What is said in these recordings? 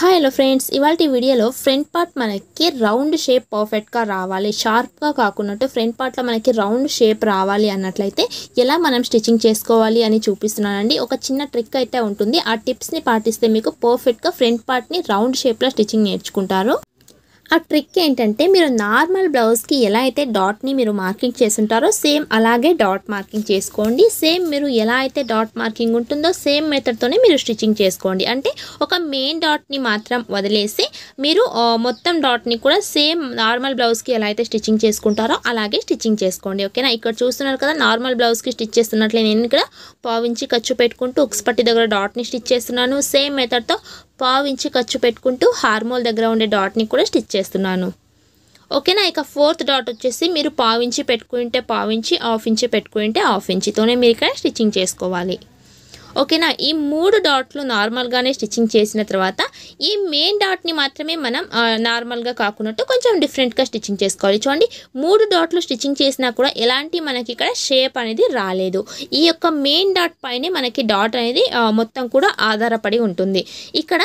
Hi hello friends ఇవాళ వీడియోలో front part మనకి రౌండ్ షేప్ పర్ఫెక్ట్గా రావాలి. షార్ప్గా కాకున్నట్టు ఫ్రంట్ పార్ట్లో మనకి రౌండ్ షేప్ రావాలి అన్నట్లయితే ఎలా మనం స్టిచ్చింగ్ చేసుకోవాలి అని చూపిస్తున్నానండి. ఒక చిన్న ట్రిక్ అయితే ఉంటుంది. ఆ టిప్స్ని పాటిస్తే మీకు పర్ఫెక్ట్గా ఫ్రంట్ పార్ట్ని రౌండ్ షేప్లో స్టిచ్చింగ్ నేర్చుకుంటారు. ఆ ట్రిక్ ఏంటంటే మీరు నార్మల్ బ్లౌజ్కి ఎలా అయితే డాట్ని మీరు మార్కింగ్ చేస్తుంటారో సేమ్ అలాగే డాట్ మార్కింగ్ చేసుకోండి. సేమ్ మీరు ఎలా అయితే డాట్ మార్కింగ్ ఉంటుందో సేమ్ మెథడ్తోనే మీరు స్టిచ్చింగ్ చేసుకోండి. అంటే ఒక మెయిన్ డాట్ని మాత్రం వదిలేసి మీరు మొత్తం డాట్ని కూడా సేమ్ నార్మల్ బ్లౌజ్కి ఎలా అయితే స్టిచ్చింగ్ చేసుకుంటారో అలాగే స్టిచ్చింగ్ చేసుకోండి. ఓకేనా? ఇక్కడ చూస్తున్నారు కదా నార్మల్ బ్లౌజ్కి స్టిచ్ చేస్తున్నట్లే నేను ఇక్కడ పావించి ఖర్చు పెట్టుకుంటూ ఉక్స్ పట్టి దగ్గర డాట్ని స్టిచ్ చేస్తున్నాను. సేమ్ మెథడ్తో పావించి ఖర్చు పెట్టుకుంటూ హార్మోల్ దగ్గర ఉండే డాట్ని కూడా స్టిచ్ చేస్తున్నాను. ఓకేనా? ఇక ఫోర్త్ డాట్ వచ్చేసి మీరు పావించి పెట్టుకుంటే పావించి హాఫ్ ఇంచి పెట్టుకుంటే హాఫ్ ఇంచితోనే మీరు ఇక్కడ స్టిచ్చింగ్ చేసుకోవాలి. ఓకేనా? ఈ మూడు డాట్లు నార్మల్గానే స్టిచ్చింగ్ చేసిన తర్వాత ఈ మెయిన్ డాట్ని మాత్రమే మనం నార్మల్గా కాకున్నట్టు కొంచెం డిఫరెంట్గా స్టిచ్చింగ్ చేసుకోవాలి. చూడండి మూడు డాట్లు స్టిచ్చింగ్ చేసినా కూడా ఎలాంటి మనకి ఇక్కడ షేప్ అనేది రాలేదు. ఈ యొక్క మెయిన్ డాట్ పైనే మనకి డాట్ అనేది మొత్తం కూడా ఆధారపడి ఉంటుంది. ఇక్కడ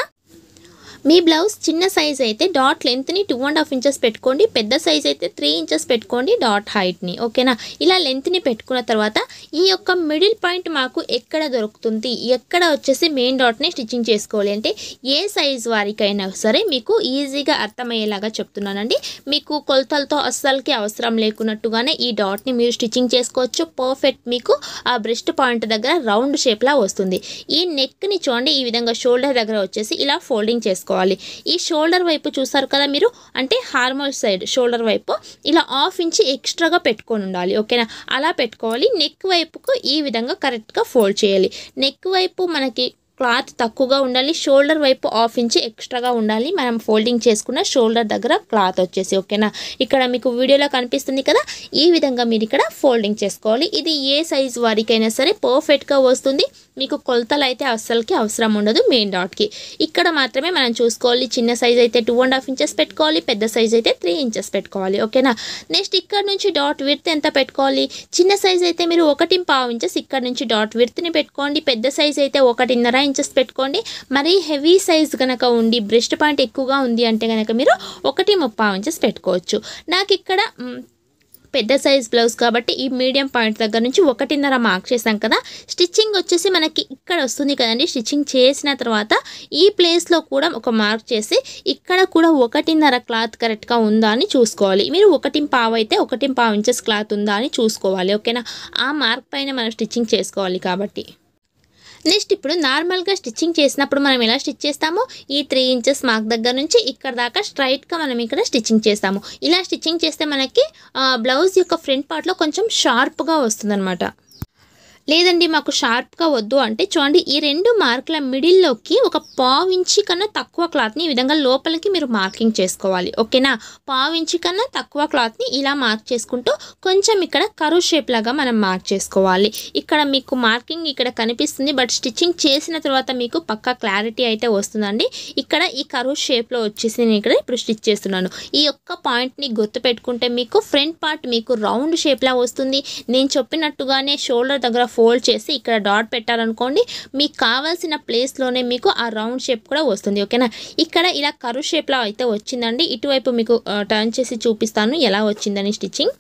మీ బ్లౌజ్ చిన్న సైజ్ అయితే డాట్ లెంత్ని టూ అండ్ హాఫ్ ఇంచెస్ పెట్టుకోండి. పెద్ద సైజ్ అయితే త్రీ ఇంచెస్ పెట్టుకోండి డాట్ హైట్ని ఓకేనా? ఇలా లెంత్ని పెట్టుకున్న తర్వాత ఈ యొక్క మిడిల్ పాయింట్ మాకు ఎక్కడ దొరుకుతుంది? ఎక్కడ వచ్చేసి మెయిన్ డాట్ని స్టిచ్చింగ్ చేసుకోవాలి అంటే ఏ సైజ్ వారికైనా సరే మీకు ఈజీగా అర్థమయ్యేలాగా చెప్తున్నానండి. మీకు కొలతలతో అస్సలకి అవసరం లేకున్నట్టుగానే ఈ డాట్ని మీరు స్టిచ్చింగ్ చేసుకోవచ్చు. పర్ఫెక్ట్ మీకు ఆ బ్రెస్ట్ పాయింట్ దగ్గర రౌండ్ షేప్లా వస్తుంది. ఈ నెక్ని చూడండి. ఈ విధంగా షోల్డర్ దగ్గర వచ్చేసి ఇలా ఫోల్డింగ్ చేసుకోవాలి. ఈ షోల్డర్ వైపు చూస్తారు కదా మీరు? అంటే హార్మోల్ సైడ్ షోల్డర్ వైపు ఇలా హాఫ్ ఇంచ్ ఎక్స్ట్రాగా పెట్టుకొని ఉండాలి. ఓకేనా? అలా పెట్టుకోవాలి. నెక్ వైపుకు ఈ విధంగా కరెక్ట్గా ఫోల్డ్ చేయాలి. నెక్ వైపు మనకి క్లాత్ తక్కువగా ఉండాలి షోల్డర్ వైపు హాఫ్ ఇంచ్ ఎక్స్ట్రాగా ఉండాలి. మనం ఫోల్డింగ్ చేసుకున్న షోల్డర్ దగ్గర క్లాత్ వచ్చేసి ఓకేనా? ఇక్కడ మీకు వీడియోలో కనిపిస్తుంది కదా ఈ విధంగా మీరు ఇక్కడ ఫోల్డింగ్ చేసుకోవాలి. ఇది ఏ సైజ్ వారికైనా సరే పర్ఫెక్ట్గా వస్తుంది. మీకు కొలతలు అయితే అస్సలకి అవసరం ఉండదు మెయిన్ డాట్కి. ఇక్కడ మాత్రమే మనం చూసుకోవాలి. చిన్న సైజ్ అయితే టూ అండ్ హాఫ్ ఇంచెస్ పెట్టుకోవాలి పెద్ద సైజ్ అయితే త్రీ ఇంచెస్ పెట్టుకోవాలి ఓకేనా? నెక్స్ట్ ఇక్కడ నుంచి డాట్ విడ్త్ ఎంత పెట్టుకోవాలి? చిన్న సైజ్ అయితే మీరు ఒకటి పావు ఇంచెస్ ఇక్కడ నుంచి డాట్ విడ్త్ని పెట్టుకోండి. పెద్ద సైజ్ అయితే ఒకటిన్నర ఇంచెస్ పెట్టుకోండి. మరీ హెవీ సైజ్ కనుక ఉండి బ్రెస్ట్ పాయింట్ ఎక్కువగా ఉంది అంటే కనుక మీరు ఒకటి ముప్పై ఇంచెస్ పెట్టుకోవచ్చు. నాకు ఇక్కడ పెద్ద సైజ్ బ్లౌజ్ కాబట్టి ఈ మీడియం పాయింట్ దగ్గర నుంచి ఒకటిన్నర మార్క్ చేసాం కదా. స్టిచ్చింగ్ వచ్చేసి మనకి ఇక్కడ వస్తుంది కదండి. స్టిచ్చింగ్ చేసిన తర్వాత ఈ ప్లేస్లో కూడా ఒక మార్క్ చేసి ఇక్కడ కూడా ఒకటిన్నర క్లాత్ కరెక్ట్గా ఉందా అని చూసుకోవాలి. మీరు ఒకటి పావు అయితే ఒకటి పావు ఇంచెస్ క్లాత్ ఉందా అని చూసుకోవాలి. ఓకేనా? ఆ మార్క్ పైన మనం స్టిచ్చింగ్ చేసుకోవాలి కాబట్టి. నెక్స్ట్ ఇప్పుడు నార్మల్గా స్టిచ్చింగ్ చేసినప్పుడు మనం ఎలా స్టిచ్ చేస్తామో ఈ త్రీ ఇంచెస్ మార్క్ దగ్గర నుంచి ఇక్కడ దాకా స్ట్రైట్గా మనం ఇక్కడ స్టిచ్చింగ్ చేస్తాము. ఇలా స్టిచ్చింగ్ చేస్తే మనకి బ్లౌజ్ యొక్క ఫ్రంట్ పార్ట్లో కొంచెం షార్ప్గా వస్తుందన్నమాట. లేదండి మాకు షార్ప్గా వద్దు అంటే చూడండి ఈ రెండు మార్కుల మిడిల్లోకి ఒక పావు ఇంచి కన్నా తక్కువ క్లాత్ని ఈ విధంగా లోపలికి మీరు మార్కింగ్ చేసుకోవాలి. ఓకేనా? పావు ఇంచి కన్నా తక్కువ క్లాత్ని ఇలా మార్క్ చేసుకుంటూ కొంచెం ఇక్కడ కరువు షేప్ లాగా మనం మార్క్ చేసుకోవాలి. ఇక్కడ మీకు మార్కింగ్ ఇక్కడ కనిపిస్తుంది బట్ స్టిచ్చింగ్ చేసిన తర్వాత మీకు పక్కా క్లారిటీ అయితే వస్తుందండి. ఇక్కడ ఈ కరువు షేప్లో వచ్చేసి నేను ఇక్కడ ఇప్పుడు స్టిచ్ చేస్తున్నాను. ఈ యొక్క పాయింట్ని గుర్తుపెట్టుకుంటే మీకు ఫ్రంట్ పార్ట్ మీకు రౌండ్ షేప్లా వస్తుంది. నేను చెప్పినట్టుగానే షోల్డర్ దగ్గర ఫోల్డ్ చేసి ఇక్కడ డాట్ పెట్టారనుకోండి మీకు కావాల్సిన ప్లేస్లోనే మీకు ఆ రౌండ్ షేప్ కూడా వస్తుంది ఓకేనా ఇక్కడ ఇలా కరు షేప్లో అయితే వచ్చిందండి. ఇటువైపు మీకు టర్న్ చేసి చూపిస్తాను ఎలా వచ్చిందని స్టిచ్చింగ్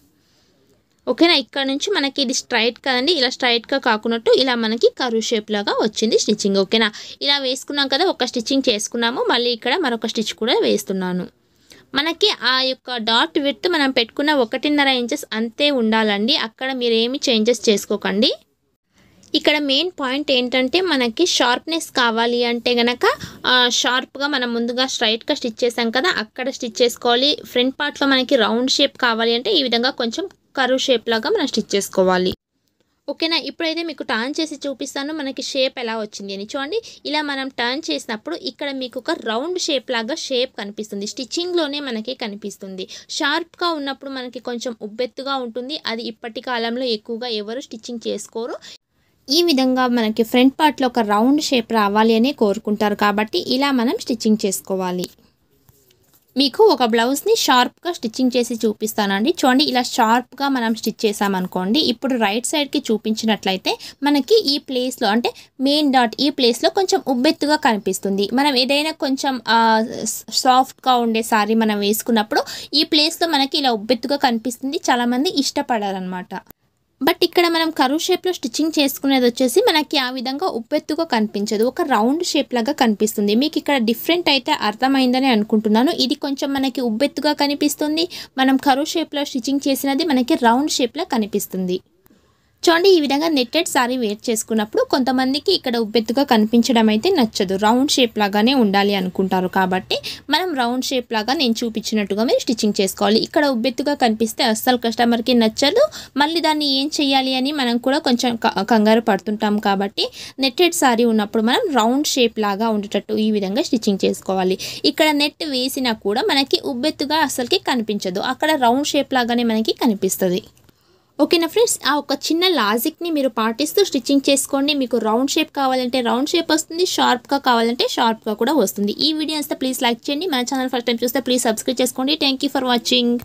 ఓకేనా ఇక్కడ నుంచి మనకి ఇది స్ట్రైట్ కదండి ఇలా స్ట్రైట్గా కాకున్నట్టు ఇలా మనకి కరు షేప్ లాగా వచ్చింది స్టిచ్చింగ్ ఓకేనా ఇలా వేసుకున్నాం కదా ఒక స్టిచ్చింగ్ చేసుకున్నాము మళ్ళీ ఇక్కడ మరొక స్టిచ్ కూడా వేస్తున్నాను. మనకి ఆ యొక్క డాట్ విత్ మనం పెట్టుకున్న ఒకటిన్నర ఇంచెస్ అంతే ఉండాలండి. అక్కడ మీరు ఏమి చేంజెస్ చేసుకోకండి. ఇక్కడ మెయిన్ పాయింట్ ఏంటంటే మనకి షార్ప్నెస్ కావాలి అంటే గనక షార్ప్గా మనం ముందుగా స్ట్రైట్గా స్టిచ్ చేసాం కదా అక్కడ స్టిచ్ చేసుకోవాలి. ఫ్రంట్ పార్ట్లో మనకి రౌండ్ షేప్ కావాలి అంటే ఈ విధంగా కొంచెం కరువు షేప్ లాగా మనం స్టిచ్ చేసుకోవాలి. ఓకేనా ఇప్పుడైతే మీకు టర్న్ చేసి చూపిస్తాను మనకి షేప్ ఎలా వచ్చింది అని. చూడండి ఇలా మనం టర్న్ చేసినప్పుడు ఇక్కడ మీకు ఒక రౌండ్ షేప్ లాగా షేప్ కనిపిస్తుంది. స్టిచ్చింగ్లోనే మనకి కనిపిస్తుంది. షార్ప్గా ఉన్నప్పుడు మనకి కొంచెం ఉబ్బెత్తుగా ఉంటుంది. అది ఇప్పటి కాలంలో ఎక్కువగా ఎవరు స్టిచ్చింగ్ చేసుకోరు. ఈ విధంగా మనకి ఫ్రంట్ పార్ట్లో ఒక రౌండ్ షేప్ రావాలి అని కోరుకుంటారు కాబట్టి ఇలా మనం స్టిచ్చింగ్ చేసుకోవాలి. మీకు ఒక బ్లౌజ్ని షార్ప్గా స్టిచ్చింగ్ చేసి చూపిస్తానండి. చూడండి ఇలా షార్ప్గా మనం స్టిచ్ చేసామనుకోండి ఇప్పుడు రైట్ సైడ్కి చూపించినట్లయితే మనకి ఈ ప్లేస్లో అంటే మెయిన్ డాట్ ఈ ప్లేస్లో కొంచెం ఉబ్బెత్తుగా కనిపిస్తుంది. మనం ఏదైనా కొంచెం సాఫ్ట్గా ఉండే సారీ మనం వేసుకున్నప్పుడు ఈ ప్లేస్లో మనకి ఇలా ఉబ్బెత్తుగా కనిపిస్తుంది. చాలామంది ఇష్టపడారనమాట బట్ ఇక్కడ మనం కరువు షేప్లో స్టిచ్చింగ్ చేసుకునేది వచ్చేసి మనకి ఆ విధంగా ఉప్పెత్తుగా కనిపించదు. ఒక రౌండ్ షేప్ లాగా కనిపిస్తుంది. మీకు ఇక్కడ డిఫరెంట్ అయితే అర్థమైందని అనుకుంటున్నాను. ఇది కొంచెం మనకి ఉబ్బెత్తుగా కనిపిస్తుంది. మనం కరువు షేప్లో స్టిచ్చింగ్ చేసినది మనకి రౌండ్ షేప్లో కనిపిస్తుంది. చూడండి ఈ విధంగా నెట్టెడ్ సారీ వేర్ చేసుకున్నప్పుడు కొంతమందికి ఇక్కడ ఉబ్బెత్తుగా కనిపించడం అయితే నచ్చదు. రౌండ్ షేప్ లాగానే ఉండాలి అనుకుంటారు కాబట్టి మనం రౌండ్ షేప్ లాగా నేను చూపించినట్టుగా మీరు స్టిచ్చింగ్ చేసుకోవాలి. ఇక్కడ ఉబ్బెత్తుగా కనిపిస్తే అస్సలు కస్టమర్కి నచ్చదు. మళ్ళీ దాన్ని ఏం చేయాలి అని మనం కూడా కొంచెం క- కంగారు పడుతుంటాం కాబట్టి నెట్టెడ్ సారీ ఉన్నప్పుడు మనం రౌండ్ షేప్ లాగా ఉండేటట్టు ఈ విధంగా స్టిచ్చింగ్ చేసుకోవాలి. ఇక్కడ నెట్ వేసినా కూడా మనకి ఉబ్బెత్తుగా అస్సలకి కనిపించదు. అక్కడ రౌండ్ షేప్ లాగానే మనకి కనిపిస్తుంది. ఓకేనా ఫ్రెండ్స్? ఆ ఒక చిన్న లాజిక్ని మీరు పాటిస్తూ స్టిచ్చింగ్ చేసుకోండి. మీకు రౌండ్ షేప్ కావాలంటే రౌండ్ షేప్ వస్తుంది షార్ప్గా కావాలంటే షార్ప్గా కూడా వస్తుంది. ఈ వీడియో అంతా ప్లీజ్ లైక్ చేయండి. మా ఛానల్ ఫస్ట్ టైం చూస్తే ప్లీజ్ సబ్స్క్రైబ్ చేసుకోండి. Thank you for watching.